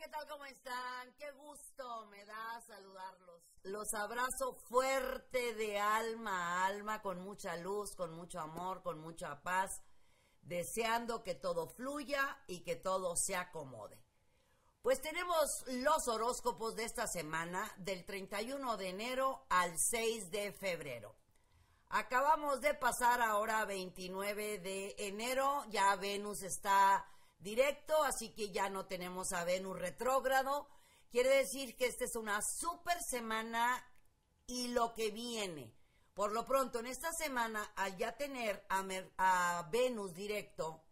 ¿qué tal? ¿Cómo están? Qué gusto me da saludarlos. Los abrazo fuerte de alma a alma, con mucha luz, con mucho amor, con mucha paz, deseando que todo fluya y que todo se acomode. Pues tenemos los horóscopos de esta semana, del 31 de enero al 6 de febrero. Acabamos de pasar ahora 29 de enero, ya Venus está directo, así que ya no tenemos a Venus retrógrado. Quiere decir que esta es una super semana y lo que viene. Por lo pronto, en esta semana, al ya tener a, Venus directo,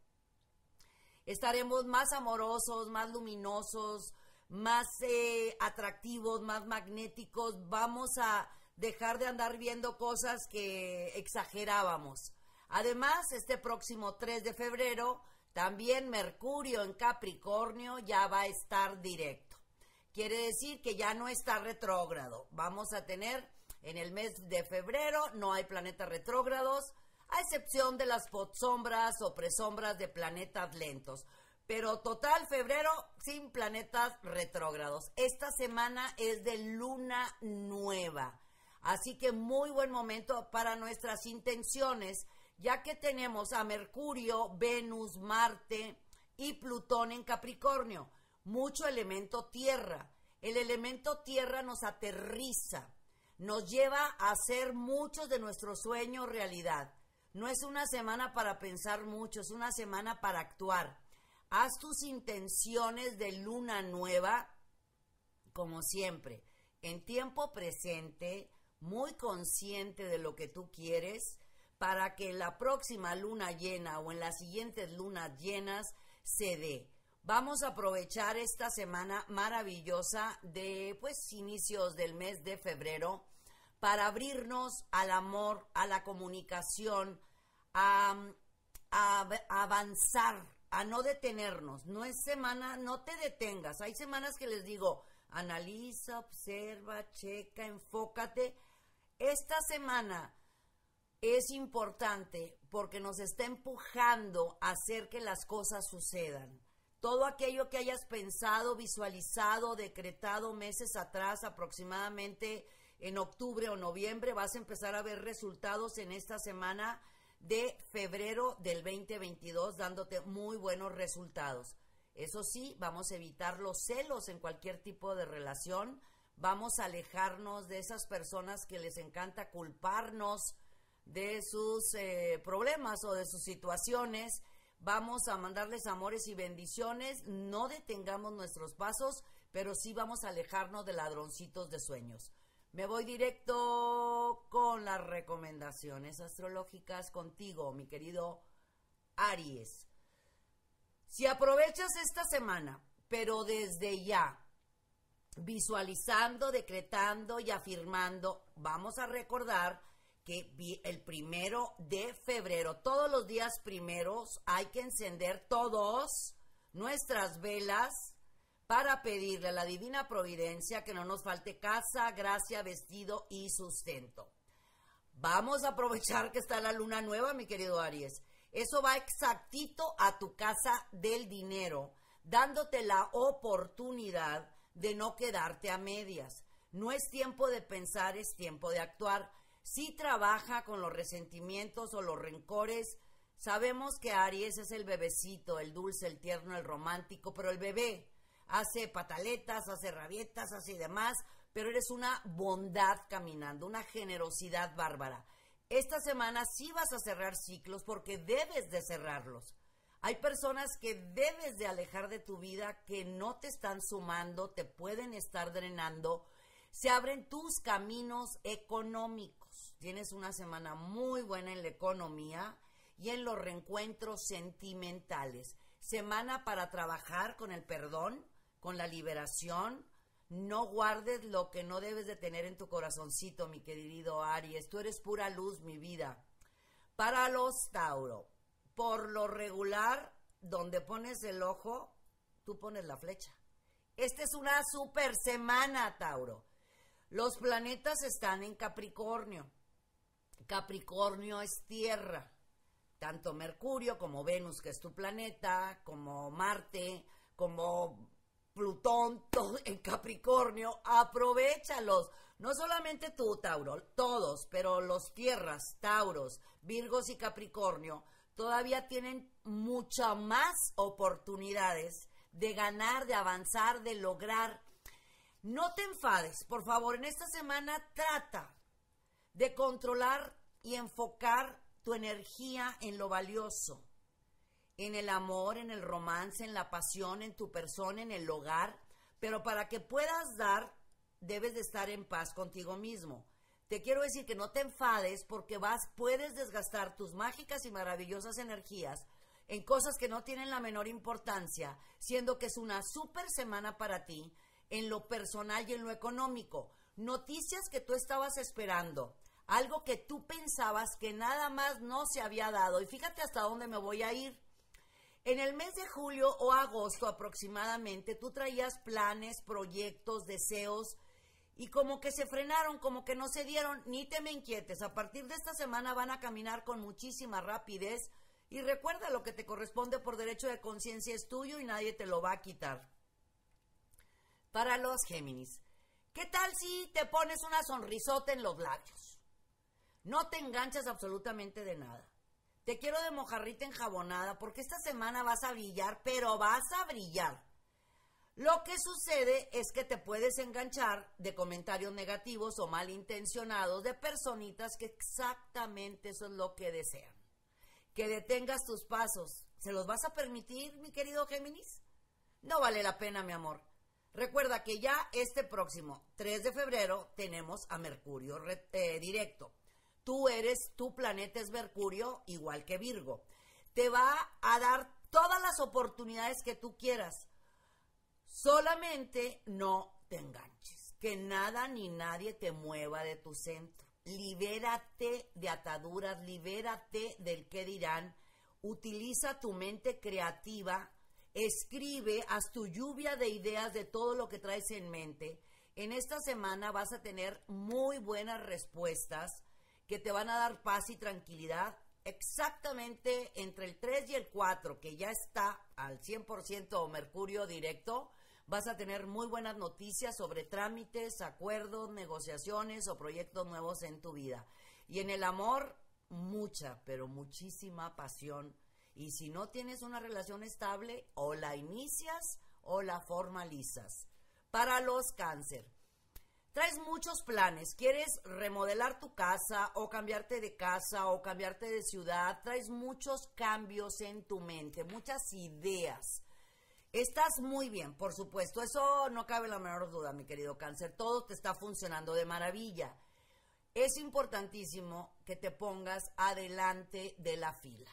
estaremos más amorosos, más luminosos, más eh, atractivos, más magnéticos. Vamos a dejar de andar viendo cosas que exagerábamos. Además, este próximo 3 de febrero también Mercurio en Capricornio ya va a estar directo. Quiere decir que ya no está retrógrado. Vamos a tener en el mes de febrero, no hay planetas retrógrados, a excepción de las sombras o presombras de planetas lentos. Pero total febrero sin planetas retrógrados. Esta semana es de luna nueva. Así que muy buen momento para nuestras intenciones ya que tenemos a Mercurio, Venus, Marte y Plutón en Capricornio, mucho elemento tierra. El elemento tierra nos aterriza, nos lleva a hacer muchos de nuestros sueños realidad. No es una semana para pensar mucho, es una semana para actuar. Haz tus intenciones de luna nueva, como siempre, en tiempo presente, muy consciente de lo que tú quieres, para que la próxima luna llena o en las siguientes lunas llenas se dé. Vamos a aprovechar esta semana maravillosa de pues inicios del mes de febrero para abrirnos al amor, a la comunicación, a, a, avanzar, a no detenernos. No es semana, no te detengas. Hay semanas que les digo, analiza, observa, checa, enfócate. Esta semana es importante porque nos está empujando a hacer que las cosas sucedan. Todo aquello que hayas pensado, visualizado, decretado meses atrás, aproximadamente en octubre o noviembre, vas a empezar a ver resultados en esta semana de febrero del 2022, dándote muy buenos resultados. Eso sí, vamos a evitar los celos en cualquier tipo de relación, vamos a alejarnos de esas personas que les encanta culparnos, de sus eh, problemas o de sus situaciones. Vamos a mandarles amores y bendiciones. No detengamos nuestros pasos, pero sí vamos a alejarnos de ladroncitos de sueños. Me voy directo con las recomendaciones astrológicas contigo, mi querido Aries. Si aprovechas esta semana, pero desde ya, visualizando, decretando y afirmando, vamos a recordar que el primero de febrero, todos los días primeros, hay que encender todos nuestras velas para pedirle a la divina providencia que no nos falte casa, gracia, vestido y sustento. Vamos a aprovechar que está la luna nueva, mi querido Aries. Eso va exactito a tu casa del dinero, dándote la oportunidad de no quedarte a medias. No es tiempo de pensar, es tiempo de actuar si trabaja con los resentimientos o los rencores. Sabemos que Aries es el bebecito, el dulce, el tierno, el romántico, pero el bebé hace pataletas, hace rabietas, hace demás, pero eres una bondad caminando, una generosidad bárbara. Esta semana sí vas a cerrar ciclos porque debes de cerrarlos. Hay personas que debes de alejar de tu vida que no te están sumando, te pueden estar drenando se abren tus caminos económicos. Tienes una semana muy buena en la economía y en los reencuentros sentimentales. Semana para trabajar con el perdón, con la liberación. No guardes lo que no debes de tener en tu corazoncito, mi querido Aries. Tú eres pura luz, mi vida. Para los Tauro, por lo regular, donde pones el ojo, tú pones la flecha. Esta es una super semana, Tauro. Los planetas están en Capricornio. Capricornio es tierra. Tanto Mercurio como Venus, que es tu planeta, como Marte, como Plutón en Capricornio, aprovechalos. No solamente tú, Tauro, todos, pero los tierras, Tauros, Virgos y Capricornio, todavía tienen muchas más oportunidades de ganar, de avanzar, de lograr. No te enfades, por favor, en esta semana trata de controlar y enfocar tu energía en lo valioso, en el amor, en el romance, en la pasión, en tu persona, en el hogar, pero para que puedas dar, debes de estar en paz contigo mismo. Te quiero decir que no te enfades porque vas, puedes desgastar tus mágicas y maravillosas energías en cosas que no tienen la menor importancia, siendo que es una super semana para ti en lo personal y en lo económico. Noticias que tú estabas esperando, algo que tú pensabas que nada más no se había dado. Y fíjate hasta dónde me voy a ir. En el mes de julio o agosto aproximadamente, tú traías planes, proyectos, deseos, y como que se frenaron, como que no se dieron, ni te me inquietes. A partir de esta semana van a caminar con muchísima rapidez. Y recuerda, lo que te corresponde por derecho de conciencia es tuyo y nadie te lo va a quitar. Para los Géminis, ¿qué tal si te pones una sonrisota en los labios? No te enganchas absolutamente de nada. Te quiero de mojarrita enjabonada porque esta semana vas a brillar, pero vas a brillar. Lo que sucede es que te puedes enganchar de comentarios negativos o malintencionados de personitas que exactamente eso es lo que desean. Que detengas tus pasos. ¿Se los vas a permitir, mi querido Géminis? No vale la pena, mi amor. Recuerda que ya este próximo 3 de febrero tenemos a Mercurio eh, directo. Tú eres, tu planeta es Mercurio, igual que Virgo. Te va a dar todas las oportunidades que tú quieras. Solamente no te enganches. Que nada ni nadie te mueva de tu centro. Libérate de ataduras, libérate del que dirán. Utiliza tu mente creativa. Escribe, haz tu lluvia de ideas de todo lo que traes en mente. En esta semana vas a tener muy buenas respuestas que te van a dar paz y tranquilidad exactamente entre el 3 y el 4, que ya está al 100% Mercurio directo, vas a tener muy buenas noticias sobre trámites, acuerdos, negociaciones o proyectos nuevos en tu vida. Y en el amor, mucha, pero muchísima pasión. Y si no tienes una relación estable, o la inicias o la formalizas. Para los cáncer, Traes muchos planes, quieres remodelar tu casa o cambiarte de casa o cambiarte de ciudad, traes muchos cambios en tu mente, muchas ideas. Estás muy bien, por supuesto, eso no cabe la menor duda, mi querido cáncer, todo te está funcionando de maravilla. Es importantísimo que te pongas adelante de la fila.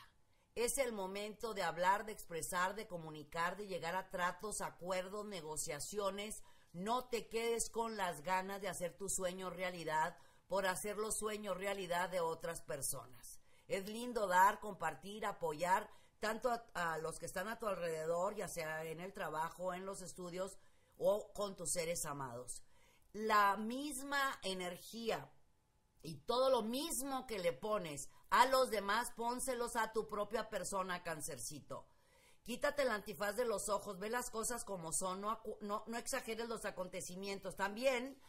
Es el momento de hablar, de expresar, de comunicar, de llegar a tratos, acuerdos, negociaciones, no te quedes con las ganas de hacer tu sueño realidad por hacer los sueños realidad de otras personas. Es lindo dar, compartir, apoyar tanto a, los que están a tu alrededor, ya sea en el trabajo, en los estudios o con tus seres amados. La misma energía y todo lo mismo que le pones a los demás, pónselos a tu propia persona, cancercito. Quítate el antifaz de los ojos, ve las cosas como son, no, exageres los acontecimientos. También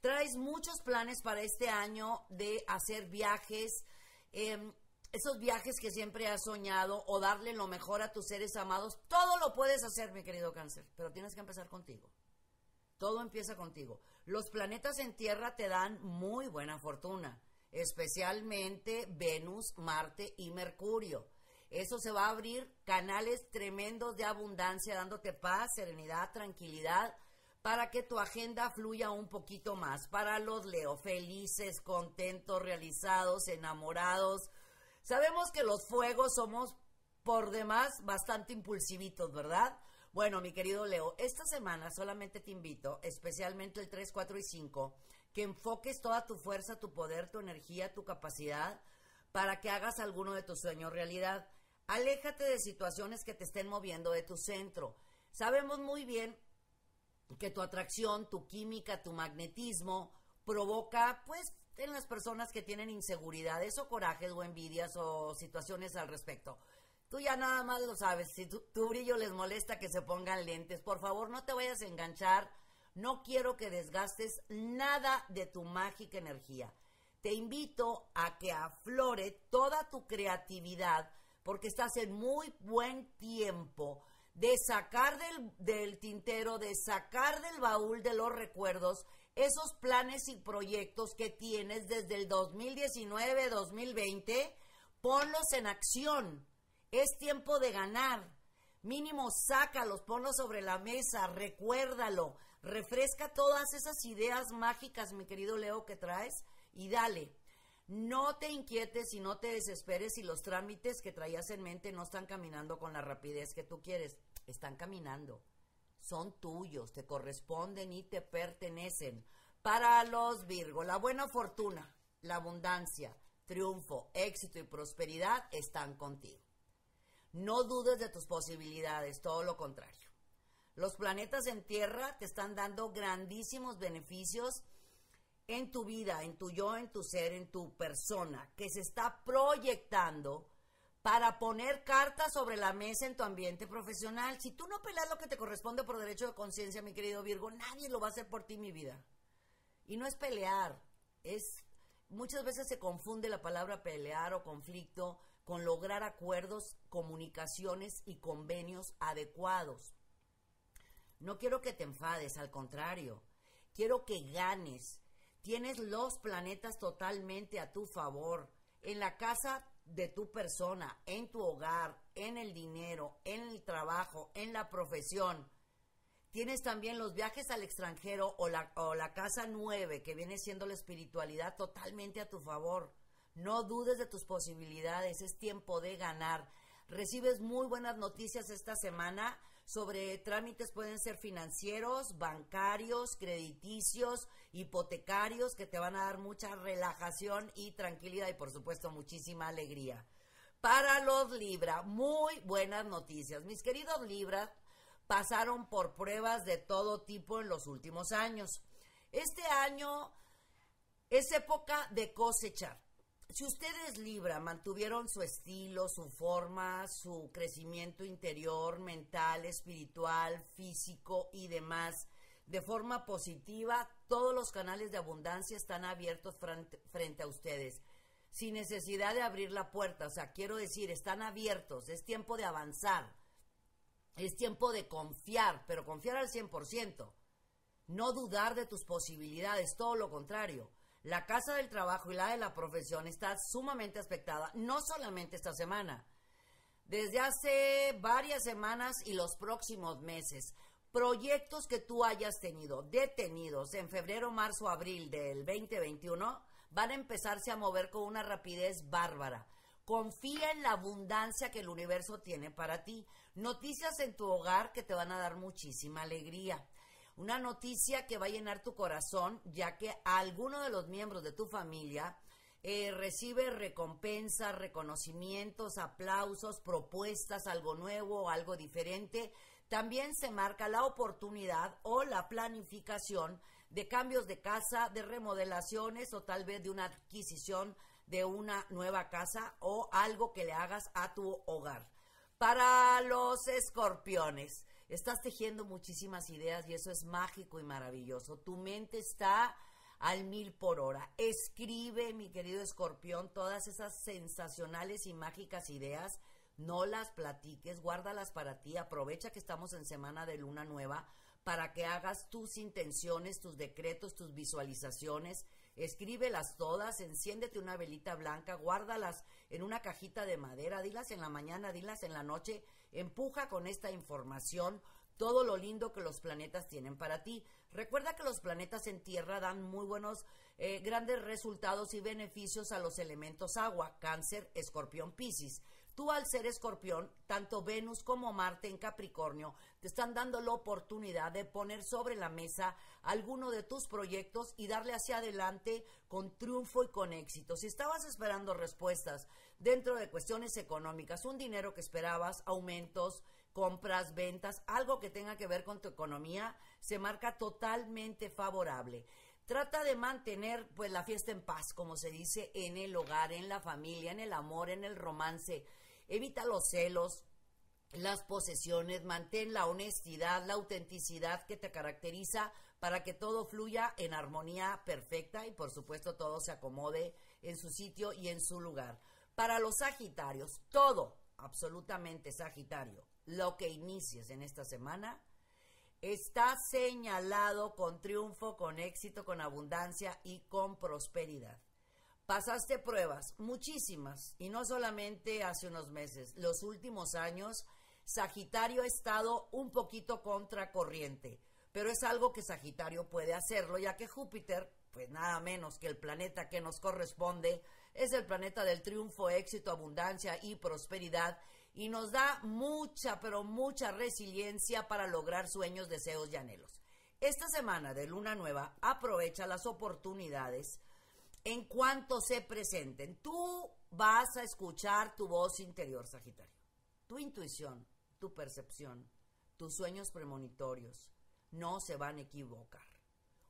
traes muchos planes para este año de hacer viajes, em, esos viajes que siempre has soñado o darle lo mejor a tus seres amados. Todo lo puedes hacer, mi querido cáncer, pero tienes que empezar contigo. Todo empieza contigo. Los planetas en tierra te dan muy buena fortuna, especialmente Venus, Marte y Mercurio. Eso se va a abrir canales tremendos de abundancia, dándote paz, serenidad, tranquilidad, para que tu agenda fluya un poquito más. Para los Leo, felices, contentos, realizados, enamorados. Sabemos que los fuegos somos por demás bastante impulsivitos, ¿verdad? Bueno, mi querido Leo, esta semana solamente te invito, especialmente el 3, 4 y 5, que enfoques toda tu fuerza, tu poder, tu energía, tu capacidad para que hagas alguno de tus sueños realidad. Aléjate de situaciones que te estén moviendo de tu centro. Sabemos muy bien que tu atracción, tu química, tu magnetismo provoca, pues, en las personas que tienen inseguridades o corajes o envidias o situaciones al respecto. Tú ya nada más lo sabes, si tu, brillo les molesta que se pongan lentes, por favor no te vayas a enganchar, no quiero que desgastes nada de tu mágica energía. Te invito a que aflore toda tu creatividad porque estás en muy buen tiempo de sacar del, del tintero, de sacar del baúl de los recuerdos esos planes y proyectos que tienes desde el 2019-2020, ponlos en acción. Es tiempo de ganar. Mínimo, sácalos, ponlos sobre la mesa, recuérdalo, refresca todas esas ideas mágicas, mi querido Leo, que traes y dale. No te inquietes y no te desesperes si los trámites que traías en mente no están caminando con la rapidez que tú quieres. Están caminando. Son tuyos, te corresponden y te pertenecen. Para los Virgo, la buena fortuna, la abundancia, triunfo, éxito y prosperidad están contigo. No dudes de tus posibilidades, todo lo contrario. Los planetas en tierra te están dando grandísimos beneficios en tu vida, en tu yo, en tu ser, en tu persona, que se está proyectando para poner cartas sobre la mesa en tu ambiente profesional. Si tú no peleas lo que te corresponde por derecho de conciencia, mi querido Virgo, nadie lo va a hacer por ti, mi vida. Y no es pelear, es muchas veces se confunde la palabra pelear o conflicto con lograr acuerdos, comunicaciones y convenios adecuados. No quiero que te enfades, al contrario, quiero que ganes. Tienes los planetas totalmente a tu favor, en la casa de tu persona, en tu hogar, en el dinero, en el trabajo, en la profesión. Tienes también los viajes al extranjero o la, o la casa nueve, que viene siendo la espiritualidad totalmente a tu favor. No dudes de tus posibilidades, es tiempo de ganar. Recibes muy buenas noticias esta semana sobre trámites pueden ser financieros, bancarios, crediticios, hipotecarios, que te van a dar mucha relajación y tranquilidad y por supuesto muchísima alegría. Para los Libra, muy buenas noticias. Mis queridos Libra pasaron por pruebas de todo tipo en los últimos años. Este año es época de cosechar si ustedes Libra mantuvieron su estilo, su forma, su crecimiento interior, mental, espiritual, físico y demás de forma positiva, todos los canales de abundancia están abiertos frente, a ustedes, sin necesidad de abrir la puerta. O sea, quiero decir, están abiertos, es tiempo de avanzar, es tiempo de confiar, pero confiar al 100%, no dudar de tus posibilidades, todo lo contrario la casa del trabajo y la de la profesión está sumamente aspectada, no solamente esta semana, desde hace varias semanas y los próximos meses. Proyectos que tú hayas tenido detenidos en febrero, marzo, abril del 2021 van a empezarse a mover con una rapidez bárbara. Confía en la abundancia que el universo tiene para ti. Noticias en tu hogar que te van a dar muchísima alegría. Una noticia que va a llenar tu corazón, ya que alguno de los miembros de tu familia eh, recibe recompensas, reconocimientos, aplausos, propuestas, algo nuevo, o algo diferente. También se marca la oportunidad o la planificación de cambios de casa, de remodelaciones o tal vez de una adquisición de una nueva casa o algo que le hagas a tu hogar. Para los escorpiones, Estás tejiendo muchísimas ideas y eso es mágico y maravilloso. Tu mente está al mil por hora. Escribe, mi querido escorpión, todas esas sensacionales y mágicas ideas. No las platiques, guárdalas para ti. Aprovecha que estamos en semana de luna nueva para que hagas tus intenciones, tus decretos, tus visualizaciones. Escríbelas todas, enciéndete una velita blanca, guárdalas en una cajita de madera, dilas en la mañana, dilas en la noche Empuja con esta información todo lo lindo que los planetas tienen para ti. Recuerda que los planetas en tierra dan muy buenos, eh, grandes resultados y beneficios a los elementos agua, cáncer, escorpión, piscis. Tú al ser escorpión, tanto Venus como Marte en Capricornio te están dando la oportunidad de poner sobre la mesa alguno de tus proyectos y darle hacia adelante con triunfo y con éxito. Si estabas esperando respuestas dentro de cuestiones económicas, un dinero que esperabas, aumentos, compras, ventas, algo que tenga que ver con tu economía, se marca totalmente favorable. Trata de mantener pues la fiesta en paz, como se dice, en el hogar, en la familia, en el amor, en el romance Evita los celos, las posesiones, mantén la honestidad, la autenticidad que te caracteriza para que todo fluya en armonía perfecta y por supuesto todo se acomode en su sitio y en su lugar. Para los Sagitarios, todo, absolutamente Sagitario, lo que inicies en esta semana está señalado con triunfo, con éxito, con abundancia y con prosperidad. Pasaste pruebas, muchísimas, y no solamente hace unos meses, los últimos años, Sagitario ha estado un poquito contracorriente, pero es algo que Sagitario puede hacerlo, ya que Júpiter, pues nada menos que el planeta que nos corresponde, es el planeta del triunfo, éxito, abundancia y prosperidad, y nos da mucha, pero mucha resiliencia para lograr sueños, deseos y anhelos. Esta semana de luna nueva aprovecha las oportunidades en cuanto se presenten. Tú vas a escuchar tu voz interior, Sagitario. Tu intuición, tu percepción, tus sueños premonitorios no se van a equivocar.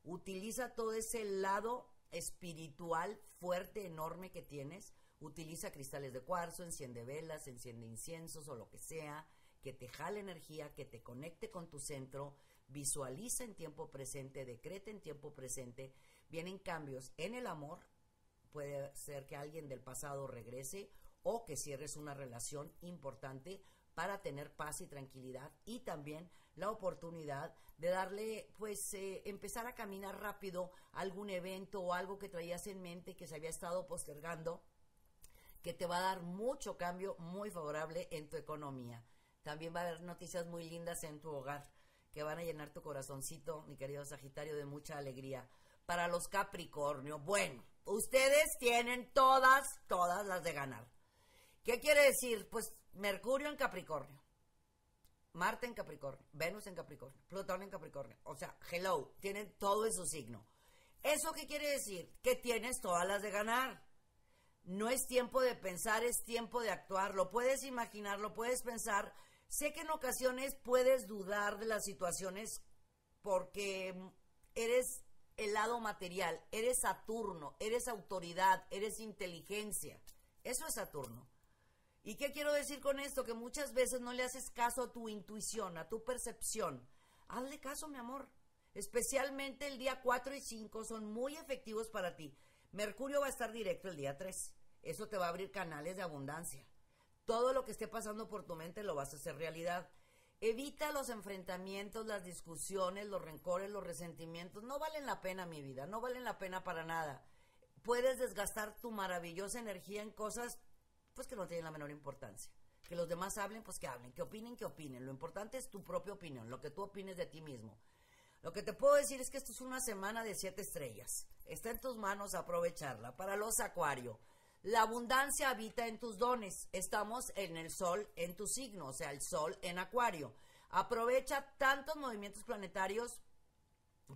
Utiliza todo ese lado espiritual fuerte, enorme que tienes. Utiliza cristales de cuarzo, enciende velas, enciende inciensos o lo que sea, que te jale energía, que te conecte con tu centro. Visualiza en tiempo presente, decreta en tiempo presente vienen cambios en el amor, puede ser que alguien del pasado regrese o que cierres una relación importante para tener paz y tranquilidad y también la oportunidad de darle, pues, eh, empezar a caminar rápido algún evento o algo que traías en mente que se había estado postergando, que te va a dar mucho cambio muy favorable en tu economía. También va a haber noticias muy lindas en tu hogar que van a llenar tu corazoncito, mi querido Sagitario, de mucha alegría para los Capricornio. Bueno, ustedes tienen todas, todas las de ganar. ¿Qué quiere decir? Pues Mercurio en Capricornio, Marte en Capricornio, Venus en Capricornio, Plutón en Capricornio. O sea, hello, tienen todo en su signo. ¿Eso qué quiere decir? Que tienes todas las de ganar. No es tiempo de pensar, es tiempo de actuar. Lo puedes imaginar, lo puedes pensar. Sé que en ocasiones puedes dudar de las situaciones porque eres el lado material, eres Saturno, eres autoridad, eres inteligencia. Eso es Saturno. ¿Y qué quiero decir con esto? Que muchas veces no le haces caso a tu intuición, a tu percepción. Hazle caso, mi amor. Especialmente el día 4 y 5 son muy efectivos para ti. Mercurio va a estar directo el día 3. Eso te va a abrir canales de abundancia. Todo lo que esté pasando por tu mente lo vas a hacer realidad. Evita los enfrentamientos, las discusiones, los rencores, los resentimientos. No valen la pena, mi vida, no valen la pena para nada. Puedes desgastar tu maravillosa energía en cosas pues que no tienen la menor importancia. Que los demás hablen, pues que hablen, que opinen, que opinen. Lo importante es tu propia opinión, lo que tú opines de ti mismo. Lo que te puedo decir es que esto es una semana de siete estrellas. Está en tus manos aprovecharla. Para los acuario, la abundancia habita en tus dones. Estamos en el sol en tu signo, o sea, el sol en acuario. Aprovecha tantos movimientos planetarios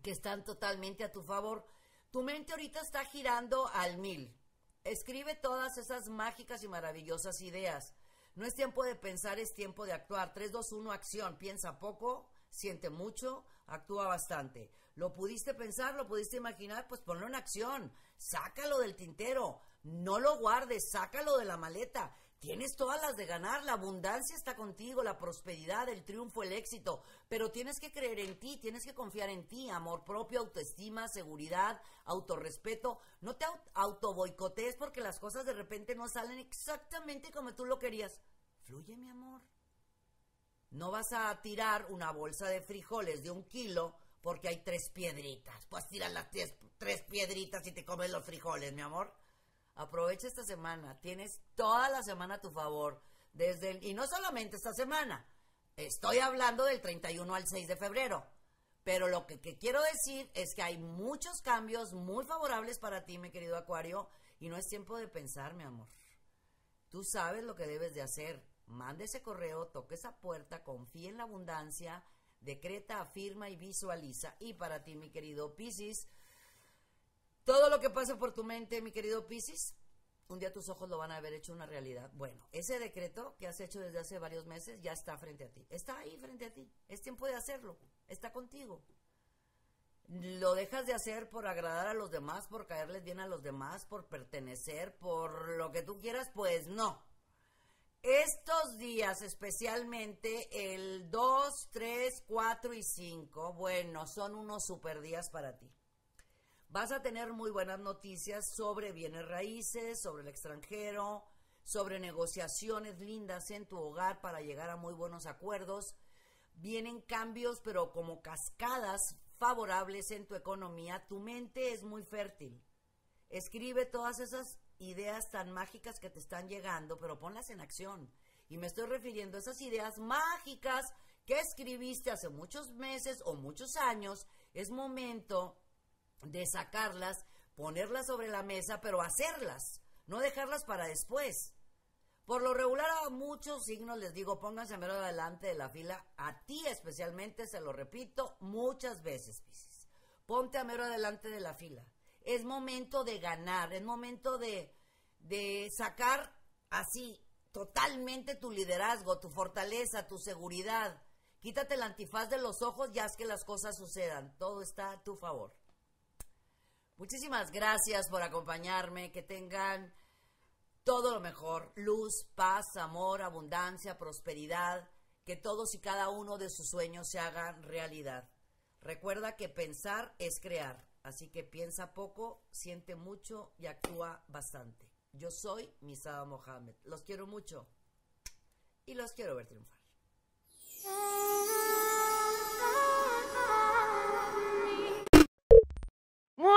que están totalmente a tu favor. Tu mente ahorita está girando al mil. Escribe todas esas mágicas y maravillosas ideas. No es tiempo de pensar, es tiempo de actuar. 3, 2, 1, acción. Piensa poco, siente mucho, actúa bastante. ¿Lo pudiste pensar? ¿Lo pudiste imaginar? Pues ponlo en acción. Sácalo del tintero. No lo guardes, sácalo de la maleta. Tienes todas las de ganar, la abundancia está contigo, la prosperidad, el triunfo, el éxito, pero tienes que creer en ti, tienes que confiar en ti, amor propio, autoestima, seguridad, autorrespeto. No te auto boicotees porque las cosas de repente no salen exactamente como tú lo querías. Fluye, mi amor. No vas a tirar una bolsa de frijoles de un kilo porque hay tres piedritas. Pues tiras las tres, tres piedritas y te comes los frijoles, mi amor. Aprovecha esta semana. Tienes toda la semana a tu favor. Desde y no solamente esta semana. Estoy hablando del 31 al 6 de febrero. Pero lo que, quiero decir es que hay muchos cambios muy favorables para ti, mi querido Acuario, y no es tiempo de pensar, mi amor. Tú sabes lo que debes de hacer. Manda ese correo, toca esa puerta, confía en la abundancia, decreta, afirma y visualiza. Y para ti, mi querido Piscis, todo lo que pase por tu mente, mi querido Piscis, un día tus ojos lo van a haber hecho una realidad. Bueno, ese decreto que has hecho desde hace varios meses ya está frente a ti. Está ahí frente a ti. Es tiempo de hacerlo. Está contigo. Lo dejas de hacer por agradar a los demás, por caerles bien a los demás, por pertenecer, por lo que tú quieras, pues no. Estos días, especialmente el 2, 3, 4 y 5, bueno, son unos super días para ti. Vas a tener muy buenas noticias sobre bienes raíces, sobre el extranjero, sobre negociaciones lindas en tu hogar para llegar a muy buenos acuerdos. Vienen cambios, pero como cascadas favorables en tu economía. Tu mente es muy fértil. Escribe todas esas ideas tan mágicas que te están llegando, pero ponlas en acción. Y me estoy refiriendo a esas ideas mágicas que escribiste hace muchos meses o muchos años. Es momento de sacarlas, ponerlas sobre la mesa, pero hacerlas, no dejarlas para después. Por lo regular a muchos signos les digo, pónganse mero adelante de la fila, a ti especialmente, se lo repito muchas veces, Piscis. Ponte a mero adelante de la fila. Es momento de ganar, es momento de, de sacar así totalmente tu liderazgo, tu fortaleza, tu seguridad. Quítate el antifaz de los ojos y haz que las cosas sucedan. Todo está a tu favor. Muchísimas gracias por acompañarme. Que tengan todo lo mejor. Luz, paz, amor, abundancia, prosperidad. Que todos y cada uno de sus sueños se hagan realidad. Recuerda que pensar es crear. Así que piensa poco, siente mucho y actúa bastante. Yo soy Misada Mohamed. Los quiero mucho y los quiero ver triunfar.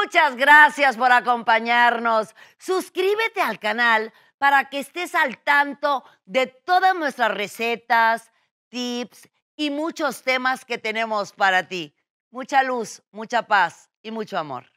Muchas gracias por acompañarnos. Suscríbete al canal para que estés al tanto de todas nuestras recetas, tips y muchos temas que tenemos para ti. Mucha luz, mucha paz y mucho amor.